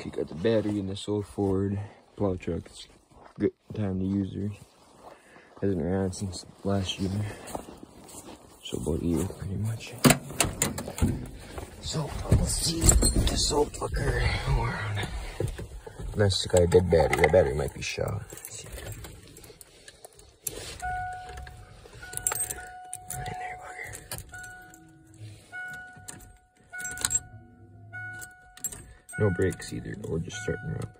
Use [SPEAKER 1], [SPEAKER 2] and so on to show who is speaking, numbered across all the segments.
[SPEAKER 1] Okay, got the battery in this old Ford plow truck. It's good time to use her. Hasn't around since last year. So about a year pretty much. So let's see this old fucker around. Got a dead battery. That battery might be shot. No brakes either, or just starting her up.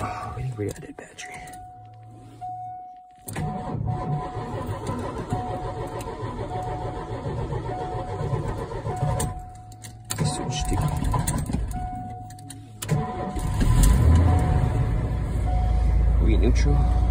[SPEAKER 1] Oh, anybody got that battery? Switch. We neutral?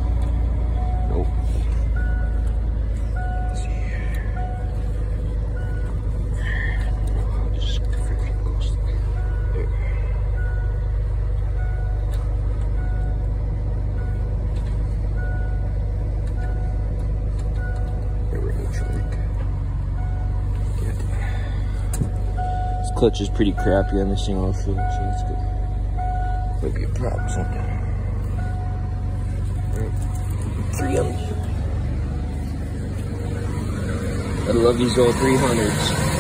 [SPEAKER 1] Clutch is pretty crappy on this thing also, so that's good. Might be a problem sometime. Three of them. I love these old 300s.